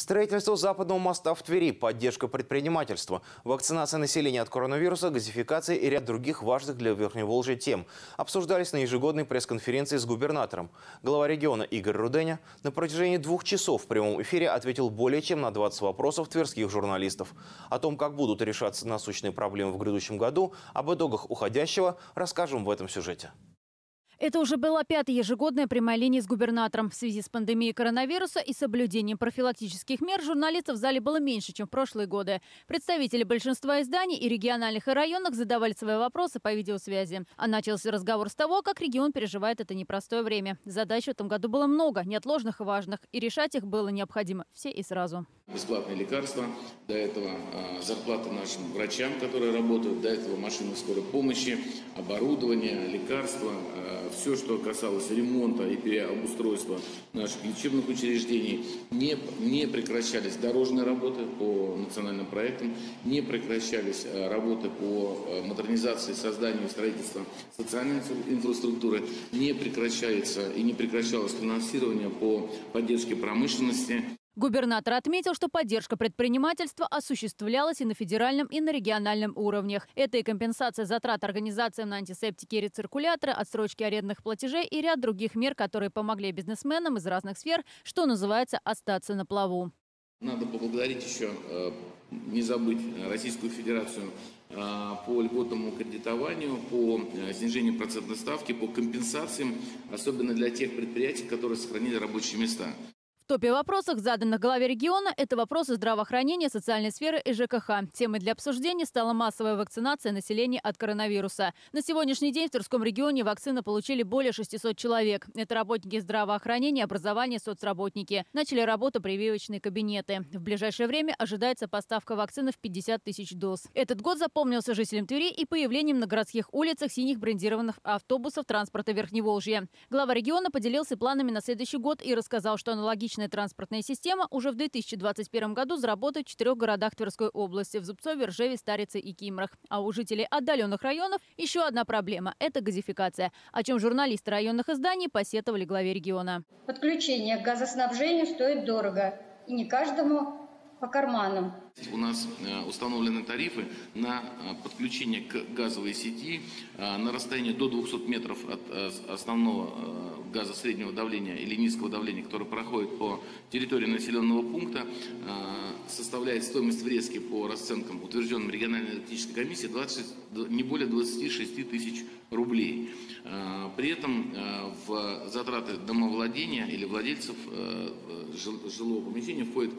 Строительство западного моста в Твери, поддержка предпринимательства, вакцинация населения от коронавируса, газификация и ряд других важных для Верхневолжья тем обсуждались на ежегодной пресс-конференции с губернатором. Глава региона Игорь Руденя на протяжении двух часов в прямом эфире ответил более чем на 20 вопросов тверских журналистов. О том, как будут решаться насущные проблемы в грядущем году, об итогах уходящего расскажем в этом сюжете. Это уже была пятая ежегодная прямая линия с губернатором. В связи с пандемией коронавируса и соблюдением профилактических мер журналистов в зале было меньше, чем в прошлые годы. Представители большинства изданий и региональных и районных задавали свои вопросы по видеосвязи. А начался разговор с того, как регион переживает это непростое время. Задач в этом году было много, неотложных и важных, и решать их было необходимо все и сразу. Бесплатные лекарства, до этого а, зарплаты нашим врачам, которые работают, до этого машины скорой помощи, оборудование, лекарства, а, все, что касалось ремонта и переобустройства наших лечебных учреждений, не, не прекращались дорожные работы по национальным проектам, не прекращались э, работы по э, модернизации, созданию и строительству социальной инфраструктуры, не прекращается и не прекращалось финансирование по поддержке промышленности. Губернатор отметил, что поддержка предпринимательства осуществлялась и на федеральном, и на региональном уровнях. Это и компенсация затрат организациям на антисептики и рециркуляторы, отсрочки арендных платежей и ряд других мер, которые помогли бизнесменам из разных сфер, что называется, остаться на плаву. Надо поблагодарить еще, э, не забыть Российскую Федерацию э, по льготному кредитованию, по э, снижению процентной ставки, по компенсациям, особенно для тех предприятий, которые сохранили рабочие места топе вопросов, заданных главе региона, это вопросы здравоохранения, социальной сферы и ЖКХ. Темой для обсуждения стала массовая вакцинация населения от коронавируса. На сегодняшний день в Тверском регионе вакцины получили более 600 человек. Это работники здравоохранения, образования, соцработники. Начали работу прививочные кабинеты. В ближайшее время ожидается поставка вакцины в 50 тысяч доз. Этот год запомнился жителям Твери и появлением на городских улицах синих брендированных автобусов транспорта Верхневолжья. Глава региона поделился планами на следующий год и рассказал, что аналогично Личная транспортная система уже в 2021 году заработает в четырех городах Тверской области – в Зубцове, Ржеве, Старице и Кимрах. А у жителей отдаленных районов еще одна проблема – это газификация, о чем журналисты районных изданий посетовали главе региона. Подключение к газоснабжению стоит дорого, и не каждому по карманам. У нас э, установлены тарифы на э, подключение к газовой сети э, на расстоянии до 200 метров от основного газа среднего давления или низкого давления, который проходит по территории населенного пункта, составляет стоимость врезки по расценкам, утвержденным региональной энергетической комиссией, 26, не более 26 тысяч рублей. При этом в затраты домовладения или владельцев жилого помещения входит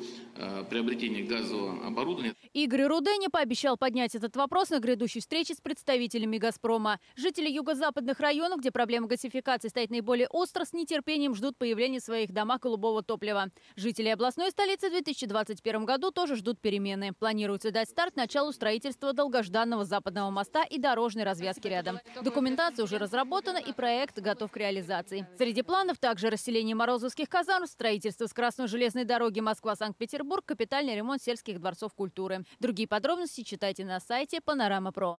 приобретение газового оборудования. Игорь Руденя пообещал поднять этот вопрос на грядущей встрече с представителями «Газпрома». Жители юго-западных районов, где проблема газификации стоит наиболее остро, с нетерпением ждут появления в своих домах голубого топлива. Жители областной столицы в 2021 году тоже ждут перемены. Планируется дать старт началу строительства долгожданного западного моста и дорожной развязки рядом. Документация уже разработана и проект готов к реализации. Среди планов также расселение морозовских казарм, строительство скоростной железной дороги Москва-Санкт-Петербург, капитальный ремонт сельских дворцов культуры. Другие подробности читайте на сайте Панорама Про.